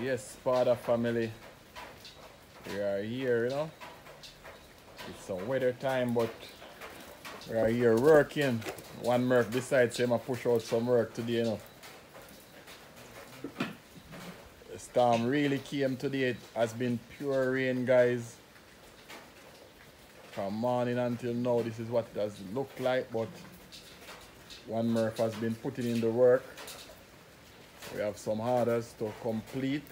Yes, Spada family. We are here, you know. It's some weather time, but we are here working. One Murph decides him to push out some work today, you know. The storm really came today. It has been pure rain, guys. From morning until now, this is what it has looked like, but one Murph has been putting in the work. We have some orders to complete.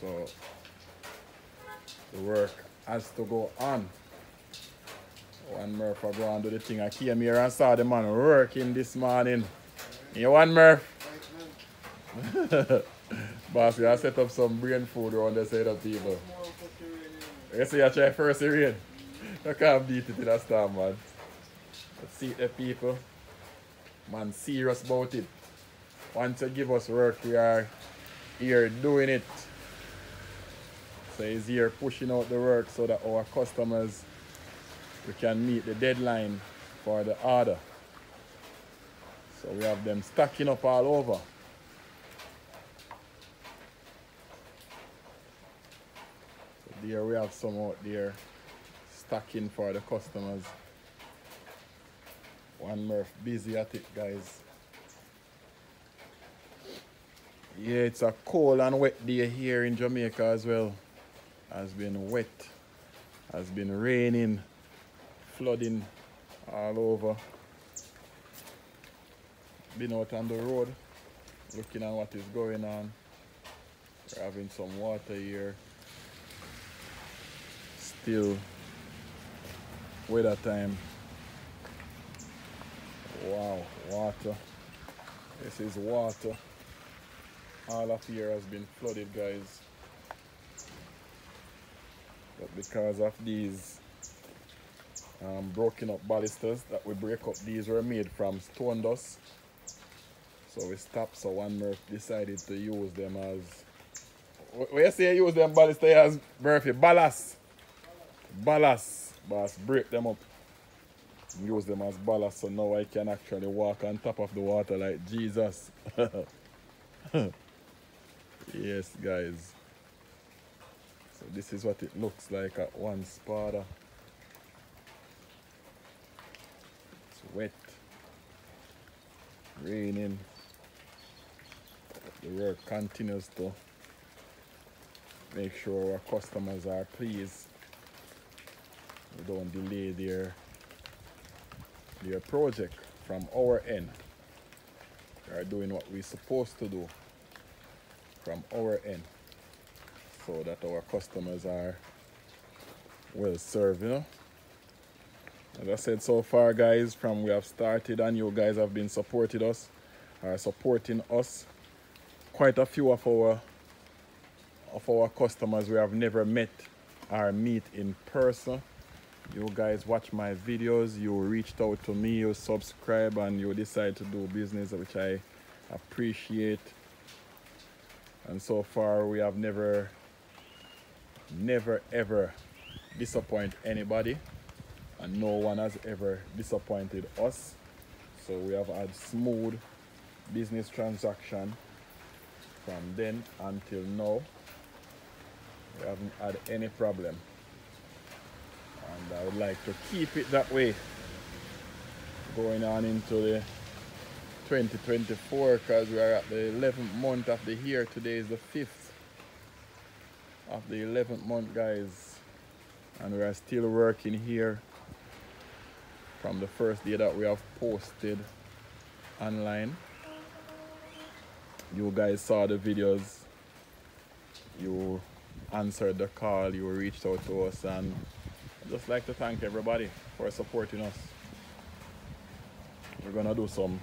So the work has to go on. One Murph will go and do the thing. I came here and saw the man working this morning. You want Murph? Boss, have set up some brain food around the side of people. You see, I try first rain. I can't beat it in a storm, man. Let's see the people. Man, serious about it. Once you give us work, we are here doing it. So he's here pushing out the work so that our customers we can meet the deadline for the order. So we have them stacking up all over. So there we have some out there stacking for the customers. One Murph busy at it guys. Yeah, it's a cold and wet day here in Jamaica as well. Has been wet, has been raining, flooding all over. Been out on the road, looking at what is going on. We're having some water here. Still weather time. Wow, water. This is water. All of here has been flooded, guys. But because of these um, broken up balusters that we break up, these were made from stone dust. So we stopped, so one Murph decided to use them as. When you say use them balusters as Murphy, ballast. Ballast. Boss, break them up use them as ballast so now I can actually walk on top of the water like Jesus. yes, guys. So this is what it looks like at one Spada. It's wet, raining. The work continues to make sure our customers are pleased. We don't delay their their project from our end. We are doing what we're supposed to do from our end so that our customers are well served, you know. As I said so far guys, from we have started and you guys have been supporting us, are supporting us. Quite a few of our of our customers we have never met or meet in person you guys watch my videos you reached out to me you subscribe and you decide to do business which i appreciate and so far we have never never ever disappoint anybody. And no one has ever disappointed us. So we have had smooth business transaction from then until now. We haven't had any problem. And I would like to keep it that way. Going on into the 2024 because we are at the 11th month of the year. Today is the 5th of the 11th month guys. And we are still working here from the first day that we have posted online. You guys saw the videos. You answered the call. You reached out to us. And I just like to thank everybody for supporting us. We're gonna do some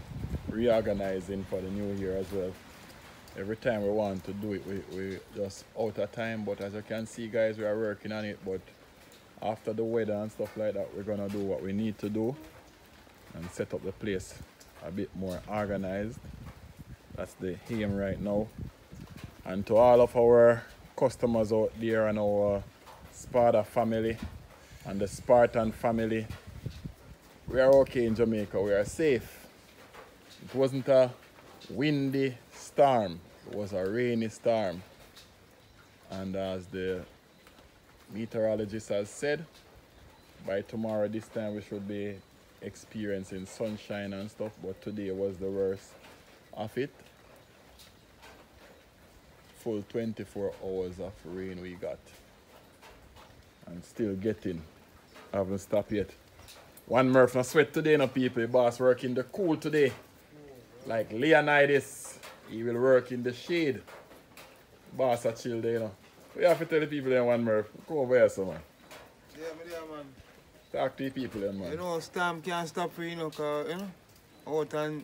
reorganizing for the new year as well. Every time we want to do it, we, we just out of time. But as you can see, guys, we are working on it. But after the weather and stuff like that, we're gonna do what we need to do and set up the place a bit more organized. That's the aim right now. And to all of our customers out there and our Spada family, and the Spartan family. We are okay in Jamaica. We are safe. It wasn't a windy storm. It was a rainy storm. And as the meteorologist has said, by tomorrow this time we should be experiencing sunshine and stuff, but today was the worst of it. Full 24 hours of rain we got. And still getting. Haven't stopped yet. One Murph no sweat today, no people. Boss working the cool today. Like Leonidas, he will work in the shade. Boss a chill there, you know. We have to tell the people then one Murph. Come over here, so man. Yeah, me there, man. Talk to the people then, man. You know, storm can't stop you, you know, cause, you know, out and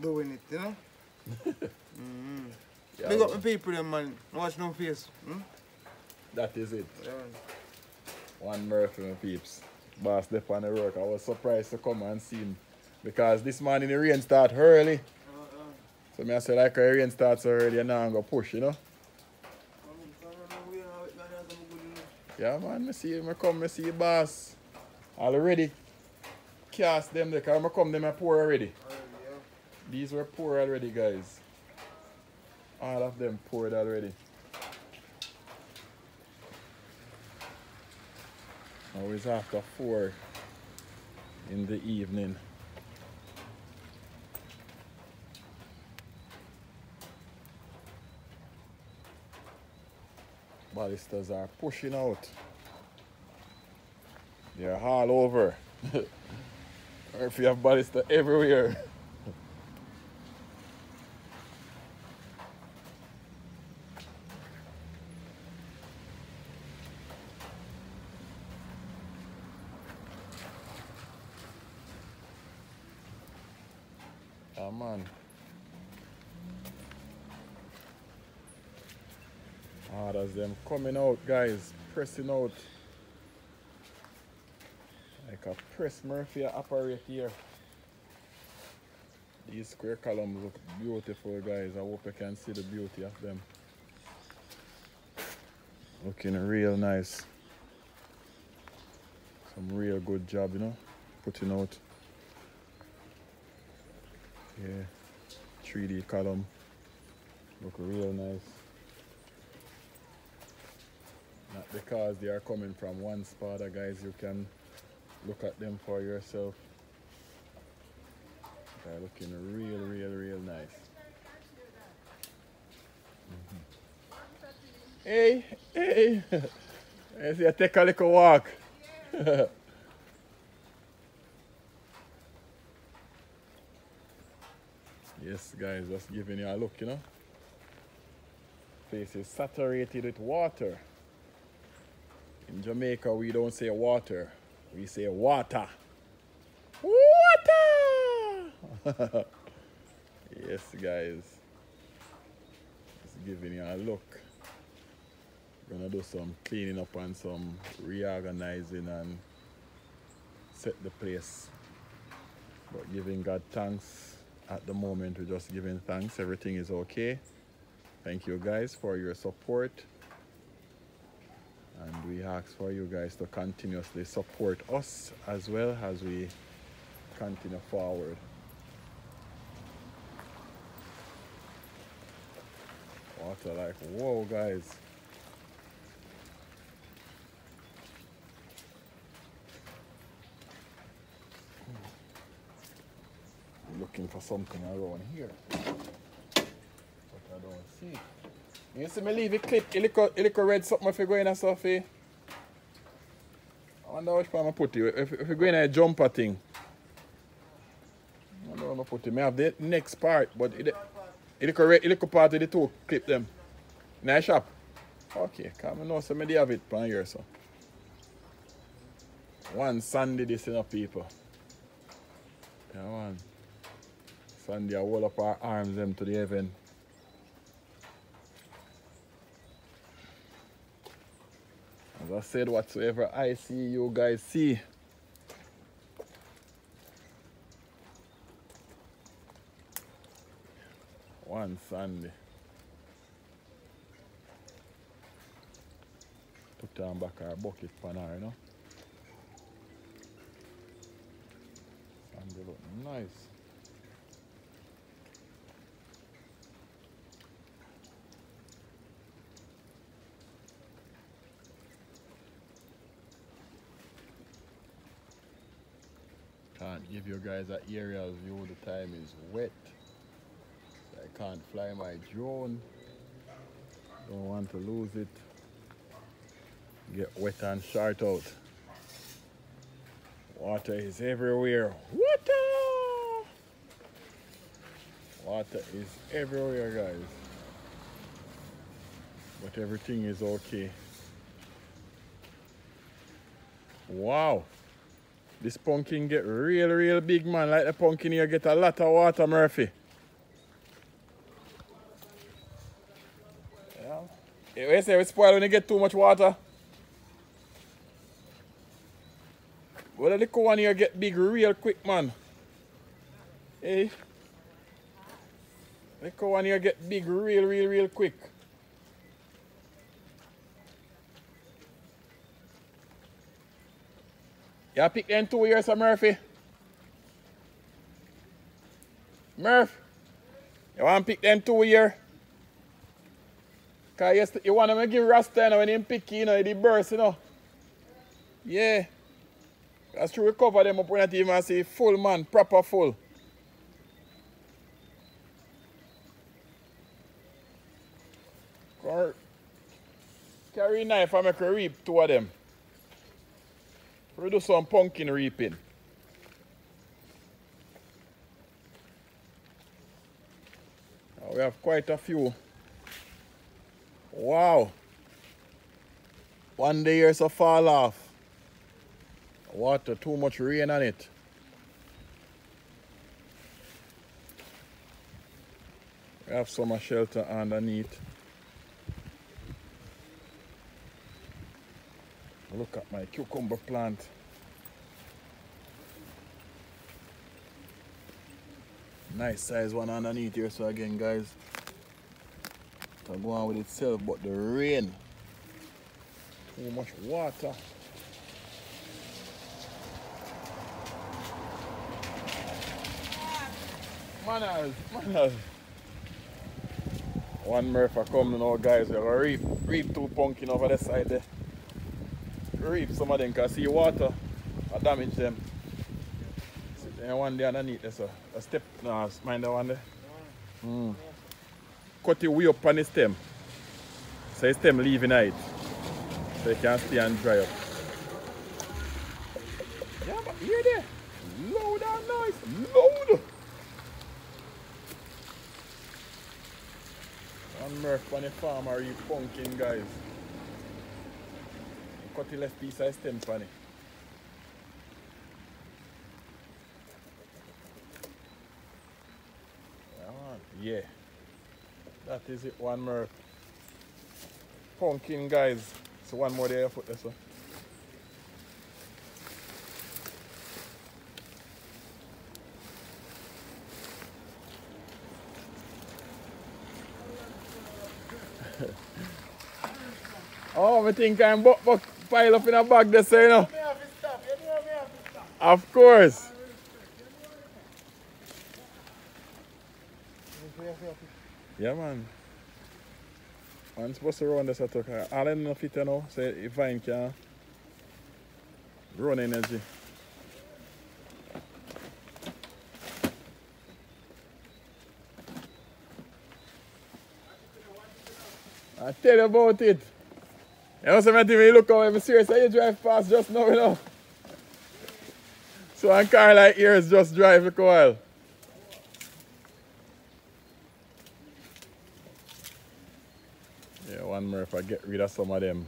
doing it, you know. mm-hmm. Yeah, Big up man. my people, them, man. Watch no face. Hmm? That is it. Yeah. One Murphy and peeps. Boss left on the work. I was surprised to come and see him. Because this morning the rain start early. So me I say like the rain starts early and now I'm gonna push, you know? Are you. Yeah man, me see me come, me see boss. Already cast them there, cause me come them I pour already. Already. These were poor already guys. All of them poured already. Always after four in the evening. Balusters are pushing out. They're all over. or if you have baluster everywhere. Yeah, man. That's them coming out, guys. Pressing out. Like a press Murphy operate here. These square columns look beautiful, guys. I hope you can see the beauty of them. Looking real nice. Some real good job, you know, putting out. Yeah, 3D column. Look real nice. Not because they are coming from one spot, uh, guys. You can look at them for yourself. They're looking real, real, real nice. Mhm. Hey, hey. See I take a little walk. Yes, guys, just giving you a look, you know. Place is saturated with water. In Jamaica, we don't say water, we say water. Water! yes, guys. Just giving you a look. Gonna do some cleaning up and some reorganizing and set the place. But giving God thanks at the moment we're just giving thanks everything is okay thank you guys for your support and we ask for you guys to continuously support us as well as we continue forward water like whoa guys looking for something around here. But I don't see. You see me leave it clip, it look, a little red something if you go in stuff eh? I wonder which part I put it. If, if you go in a jumper thing. I where I put it. May have the next part, but it, it little red, a little part of the two clip them. In a shop. Okay, come on know so me have it on here so. One Sunday this enough people. Yeah man. Sunday I hold up our arms them to the heaven. I said, whatsoever I see, you guys see. One Sunday. Put on back our bucket pan you know. Sunday look nice. can't give you guys an aerial view. The time is wet. I can't fly my drone. Don't want to lose it. Get wet and short out. Water is everywhere. Water! Water is everywhere, guys. But everything is okay. Wow. This pumpkin get real, real big, man. Like the pumpkin here get a lot of water, Murphy. Yeah. Hey, say, we spoil when you get too much water? Well, the little one here get big real quick, man. Hey. Little one here get big real, real, real quick. You pick them two years, Murphy? Murph, you want to pick them two year? Because yes, you want to give Rasta you know, when him pick, you know, the burst, you know. Yeah. That's true, we cover them up when I even see full man, proper full. Carry knife and make a reap two of them. We do some pumpkin reaping. we have quite a few. Wow. One day here's a fall off. Water, uh, too much rain on it. We have some shelter underneath. Look at my cucumber plant. Nice size one underneath here. So again, guys, to go on with itself, but the rain, too much water. Manners, manners. One Murphy coming now, guys. We're gonna reap, two pumpkin over the side there reap some of them because see water I damage them. See, one there underneath there's a, a step, no, mind the one there. Mm. Cut it way up on the stem. So the stem leaving it. So it can stay and dry up. Yeah, but hear there. Loud and nice. Loud. One Murph on the farm are you pumpkin guys cut the left piece of stem for it. Yeah, that is it. One more pumpkin, guys. So one more there, put this one. oh, I think I'm buck pile up in a bag there, so you know. Of course. Yeah, man. I'm supposed to run this at all. All in the fit, you know, so if I can run energy. I tell you about it. Know, something when you look over, I'm serious, you drive fast just now, you know. So a car like yours just drive a while. Yeah, one more if I get rid of some of them.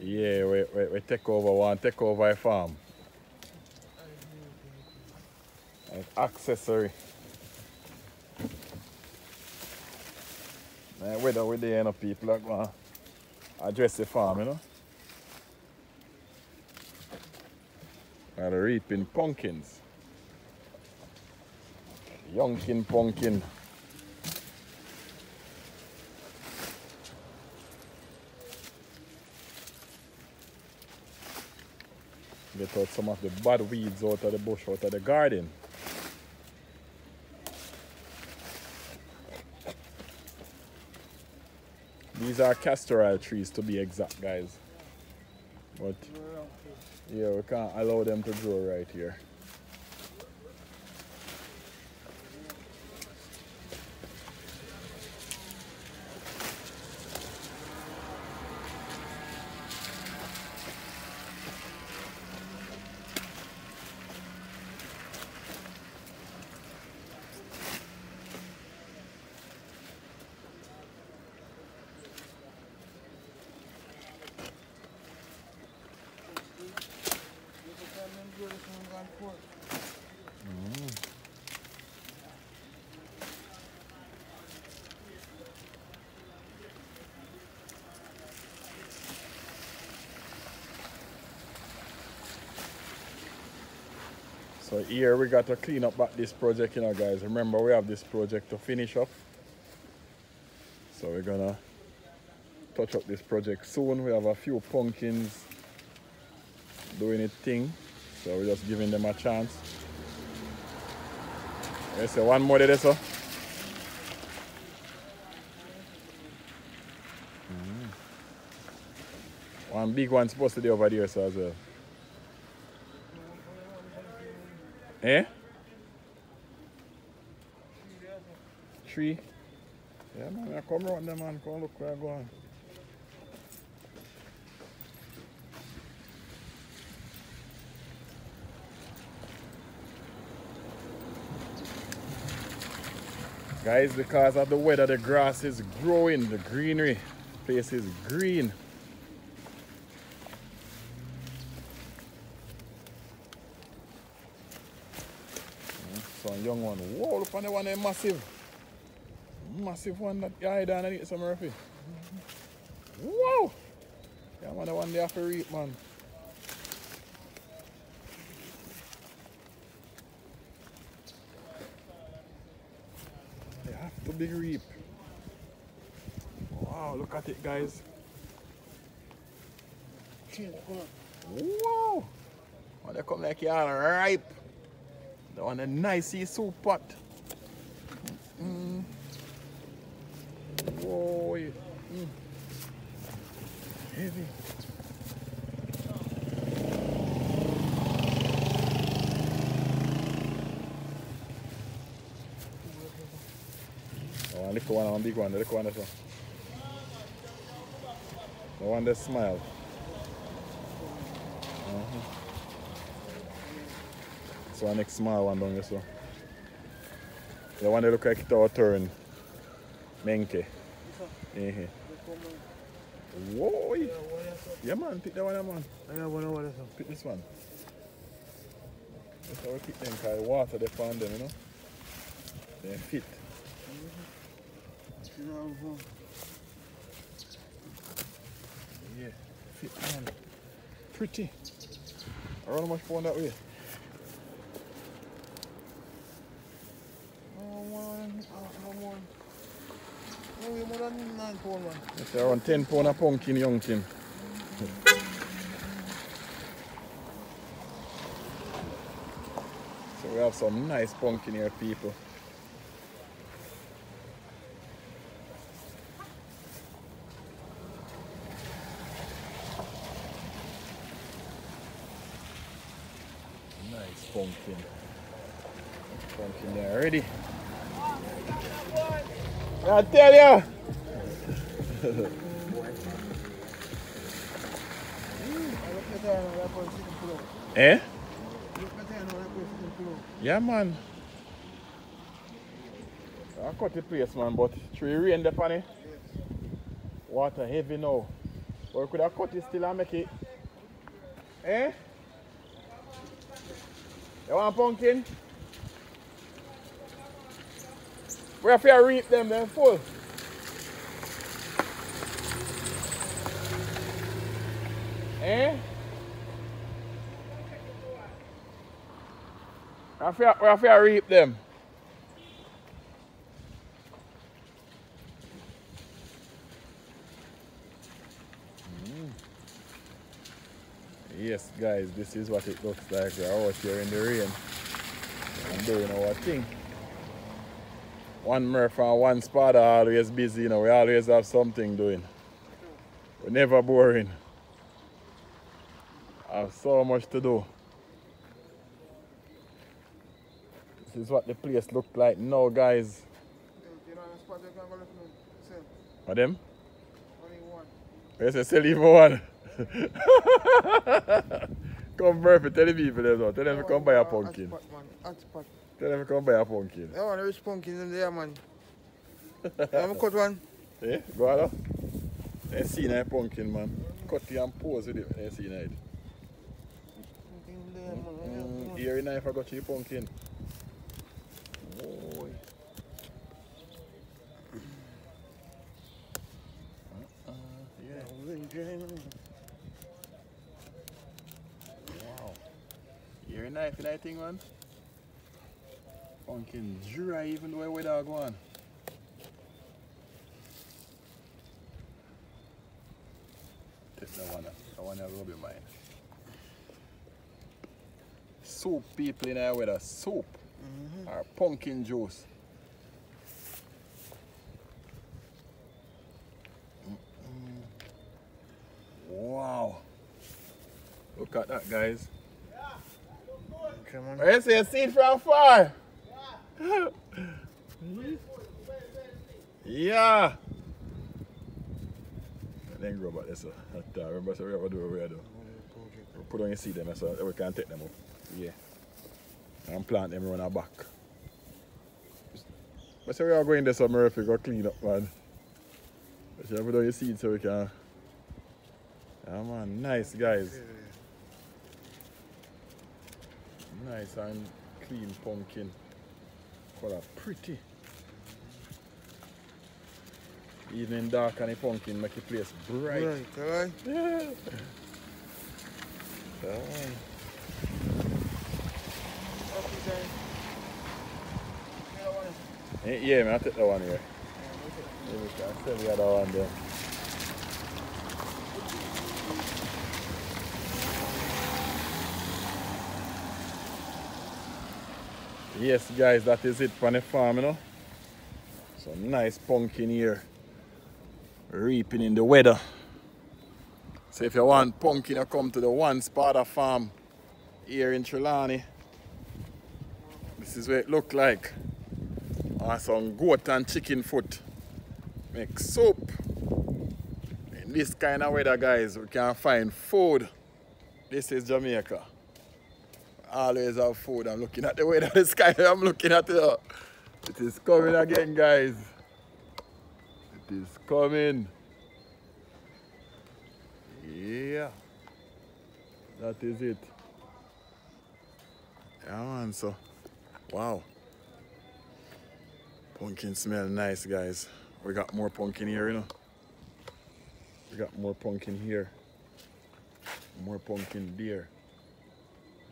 Yeah, we, we, we take over one, take over a farm. An accessory. Man, whether we there, you know, people are going address the farm, you know. And reaping pumpkins. Youngkin pumpkin. Get out some of the bad weeds out of the bush, out of the garden. These are castor oil trees to be exact, guys. But Yeah, we can't allow them to grow right here. So here we got to clean up back this project, you know guys. Remember we have this project to finish up. So we're gonna touch up this project soon. We have a few pumpkins doing its thing. So we're just giving them a chance. Okay, so one more there, so. Mm. One big one supposed to be over there, so as well. Eh? Tree. Yeah, man, I come around there, man. Come look where I go on. Guys, because of the weather, the grass is growing, the greenery place is green. Some young one. Whoa, look on the one there massive. Massive one that guy down and eat some Murphy. Whoa! Yeah, man, the one there for reap, man. They have to be reap. Wow, look at it, guys. Whoa! Oh, they come like you're ripe. One a nice soup pot. Mm. Whoa. yeah. Mm. Heavy. Oh, one little one, one big one, little one that's one. The one that smile. Uh-huh. So our next small one down there so. The one that look like it all turn. Menke. Eh. Whoa! Yeah man, pick that one up, man. Yeah, what is it? Pick this one. That's how we pick them because water they found them, you know. They fit. Yeah, fit man. Pretty. I run how much pound that way. Oh, one, oh, one. Oh, you more than nine pound one. It's around 10 pound a pumpkin young thing. So we have some nice pumpkin here people. Nice pumpkin. Pumpkin there already. I tell ya. Eh? Yeah, man. I cut the place, man, but tree rain the funny. Water heavy now. But could I cut it still and make it. Eh? You want pumpkin? We have to reap them, then full. Eh? We have to, reap them. Mm. Yes, guys, this is what it looks like. We're out here in the rain and doing our thing. One and one Spada always busy, you know, we always have something doing. We're never boring. I have so much to do. This is what the place looked like now, guys. Spot. For them? Only one. Yes, I sell even one. come Murphy, tell the people. Tell them to come buy a pumpkin. Hot spot, man. Hot spot. Tell them to come buy a pumpkin. That one rich pumpkin in there, man. Me cut one. Eh? Go on. They see that pumpkin, man. Cut it and pose with it. They see that. Pumpkin in. Mm, here knife I got you pumpkin. Boy. Uh, yeah. Wow. Here knife in that thing, man. Pumpkin dry even though we dog one. Take that one. That one will be mine. Soup people in there with a soup mm-hmm. or pumpkin juice. Wow. Look at that, guys. Man. I see a seed from far. Yeah. Then grow back this. Uh, remember, so we have to do what we have to do. We put on your seed them so we can take them up. Yeah. And plant them around our back. But so we are going there somewhere if we go clean up, man. But you put on your seed so we can. Yeah, man. Nice, guys. Nice and clean pumpkin. Color pretty. Evening dark and the pumpkin make the place bright. Right, alright. Yeah. Alright. Yeah, man, I take that one here. Yeah, we can sell the other one there. Yes, guys, that is it for the farm, you know. Some nice pumpkin here. Reaping in the weather. So if you want pumpkin, you come to the one Spada farm here in Trelawny. This is what it look like. Or some goat and chicken foot. Make soup. In this kind of weather, guys, we can find food. This is Jamaica. Always have food. I'm looking at the weather, the sky. I'm looking at it. It is coming again, guys. It is coming. Yeah. That is it. Yeah, man, so. Wow. Pumpkin smell nice, guys. We got more pumpkin here, you know. We got more pumpkin here. More pumpkin there.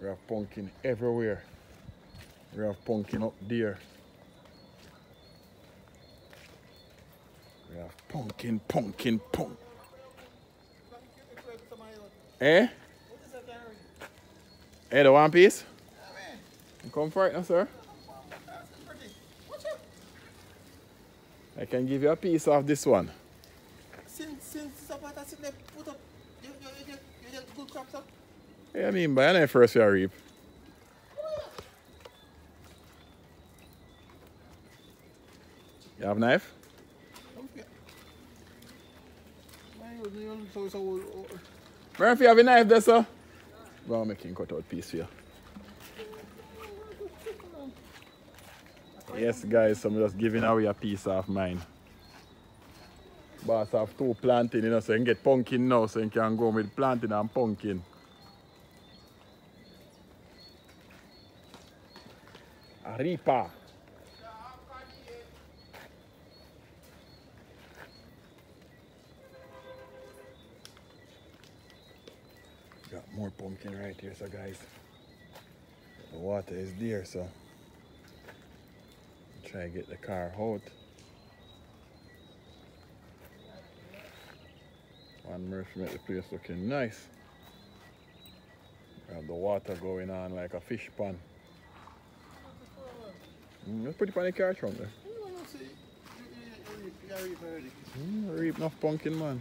We have pumpkin everywhere. We have pumpkin up there. We have pumpkin, pumpkin, pumpkin. Eh? What is that? Hey, the one piece? Come for it now, sir. I can give you a piece of this one. Since since. Yeah, I mean, by any first you reap. You have knife? Murphy, have a knife there, sir? On, make him cut out piece you. Yes, guys, so I'm just giving away a piece of mine. Boss have two planting, you know, so you can get pumpkin now, so you can go with planting and pumpkin. A reaper. Got more pumpkin right here, so guys. The water is there, so try to get the car out. One Murphy make the place looking nice. Got the water going on like a fish pond. Mm, Mae'n pretty funny character. rond there. Mm, reap enough pumpkin man.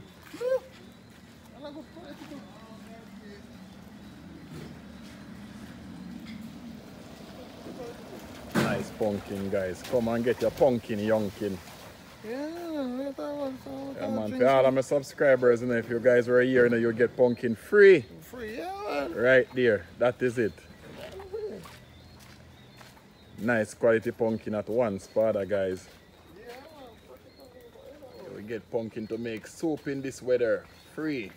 Nice pumpkin guys. Come and get your pumpkin youngkin. Yeah, that was, that was yeah man, for all of my subscribers, and you if you guys were here, you know, you get pumpkin free. Free, yeah. Right there. That is it. Nice quality pumpkin at one spot, uh, guys. Yeah. We get pumpkin to make soup in this weather. Free.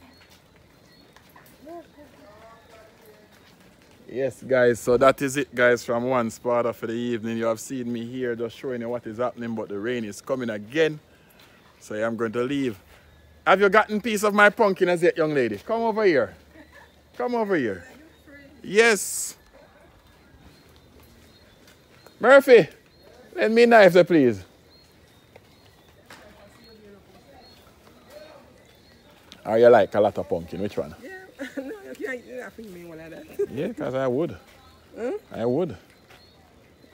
Yes, guys, so that is it, guys, from one spot for the evening. You have seen me here just showing you what is happening, but the rain is coming again. So I'm going to leave. Have you gotten piece of my pumpkin as yet, young lady? Come over here. Come over here. Yes. Murphy, lend me a knife there, please. Or you like a lot of pumpkin? Which one? Yeah, no, you can't, you're not feeding me one like that. Yeah, because I would. Huh? I would,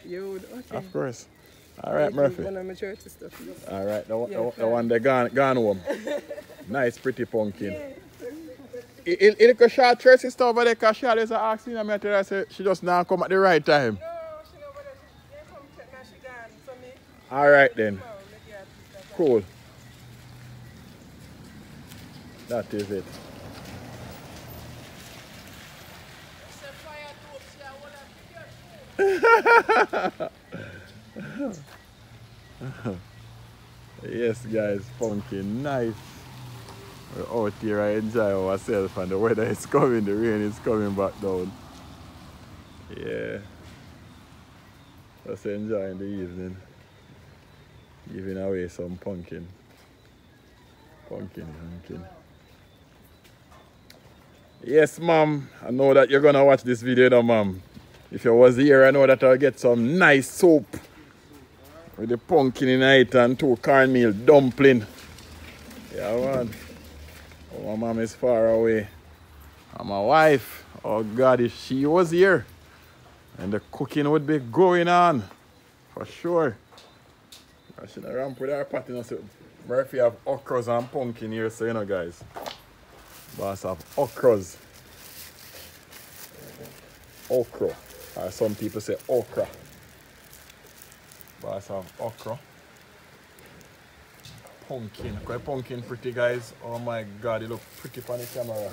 You would, okay. of course. All right, Murphy. One of my church stuff. All right, the, one- the, Yeah, one- the fine. one that gone, gone home. nice, pretty pumpkin. It, it, it, it short and stuff over there, because she always me, I tell her, I say, she just now come at the right time. No, she know what she, they come check now she gone. So me, All right, then. Cool. That is it. Yes, guys, pumpkin, nice. We're out here, I enjoy ourselves, and the weather is coming, the rain is coming back down. Yeah. Just enjoying the evening. Giving away some pumpkin. Pumpkin, pumpkin. Yes, mom. I know that you're gonna watch this video now, mom. If you was here, I know that I'll get some nice soup with the pumpkin in it and two cornmeal dumpling. Yeah, man. Oh, my mom is far away. And my wife, oh God, if she was here, and the cooking would be going on, for sure. I should have ramp with our pot, you so Murphy have okras and pumpkin here, so you know, guys. Boss have okras. Okra. Or some people say okra. Boss have okra. Pumpkin. Quite pumpkin pretty, guys. Oh my God, it look pretty on the camera.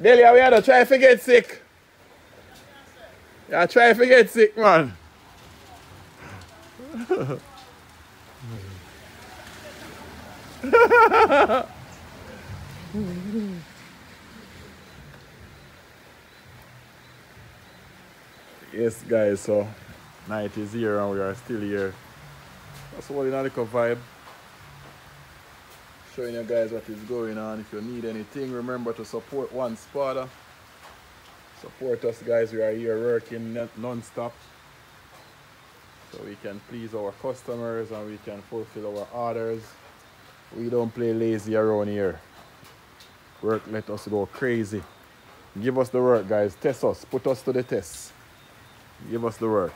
Delia, we had to try to get sick. Yeah, try to get sick, man. Yes, guys, so night is here and we are still here. That's holding a little vibe. Showing you guys what is going on. If you need anything, remember to support One Spada. Support us, guys. We are here working non-stop. So we can please our customers and we can fulfill our orders. We don't play lazy around here. Work let us go crazy. Give us the work, guys. Test us. Put us to the test. Give us the work.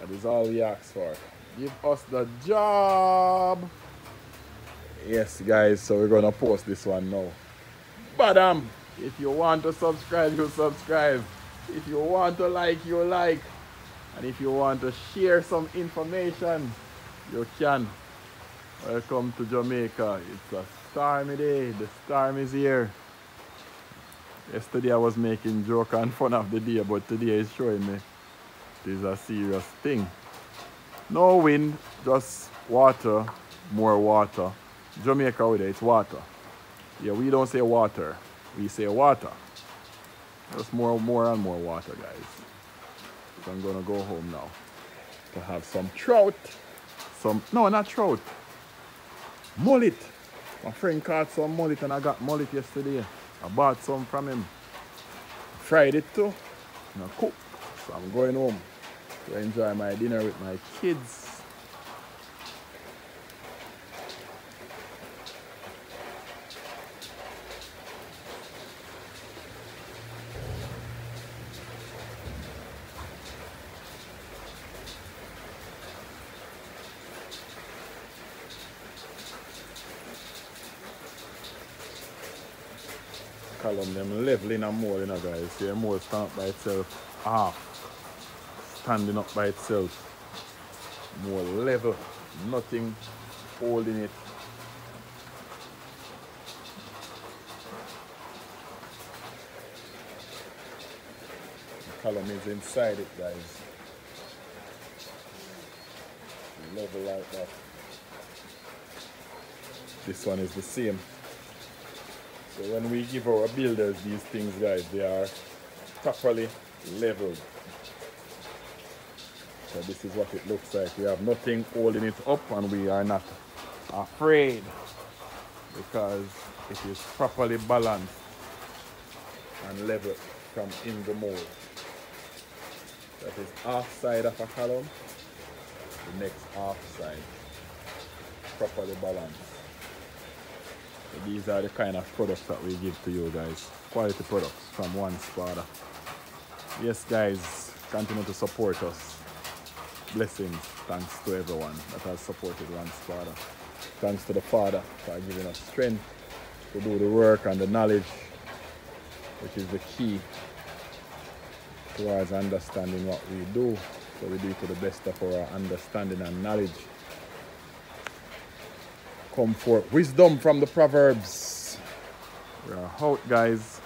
That is all we ask for. Give us the job. Yes, guys. So we're gonna post this one now. But um, if you want to subscribe, you subscribe. If you want to like, you like. And if you want to share some information, you can. Welcome to Jamaica. It's a stormy day. The storm is here. Yesterday I was making joke and fun of the day, but today is showing me it is a serious thing. No wind, just water, more water. Jamaica with it, it's water. Yeah, we don't say water, we say water. Just more, more and more water, guys. So I'm gonna go home now to have some trout. Some, no, not trout. Mullet. My friend caught some mullet and I got mullet yesterday. I bought some from him. Fried it too. And I cook. So I'm going home to enjoy my dinner with my kids. column them leveling and more, you know guys. See more stamp by itself half. standing up by itself. More level, nothing holding it. The column is inside it, guys. Level like that. This one is the same. So when we give our builders these things, guys, they are properly leveled. So this is what it looks like. We have nothing holding it up and we are not afraid because it is properly balanced and level from in the mold. That is half side of a column, the next half side, properly balanced. These are the kind of products that we give to you guys. Quality products from One Spada. Yes guys, continue to support us. Blessings, thanks to everyone that has supported One Spada. Thanks to the Father for giving us strength to do the work and the knowledge, which is the key towards understanding what we do. So we do to the best of our understanding and knowledge. Come forth. Wisdom from the Proverbs. We are out, guys.